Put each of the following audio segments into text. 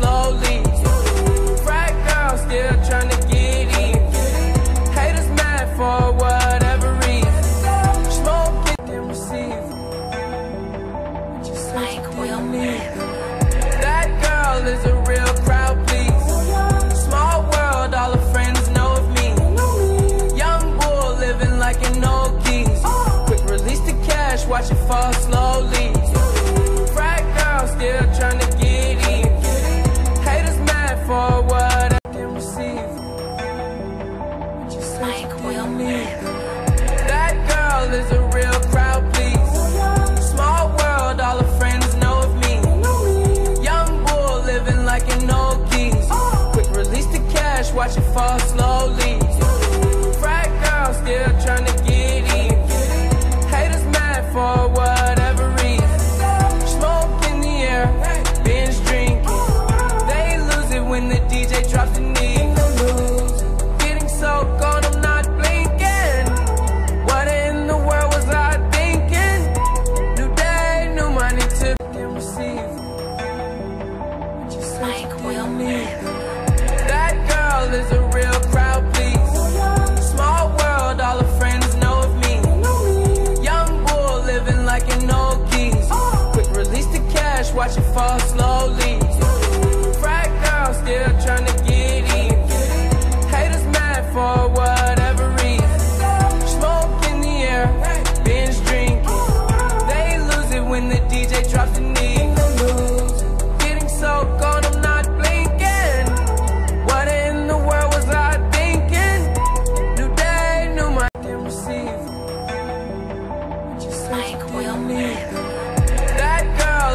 slowly. Frat girl still trying to get in. Haters mad for whatever reason. Smoke it and receive. Just like Will That girl is a real crowd, please. Small world, all her friends know of me. Young bull living like an old geese. Quick release the cash, watch it fall slowly. Watch it fall slowly. Girl still tryna get in. Haters mad for whatever reason. Smoke in the air, binge drinking. They lose it when the DJ drops the knee. Getting so gone, I'm not blinking. What in the world was I thinking? New day, new money to Mike girl is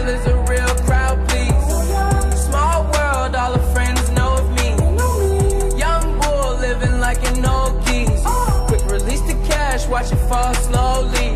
is a real crowd, please. Small world, all her friends know of me. Young bull living like an old. Quick release the cash, watch it fall slowly.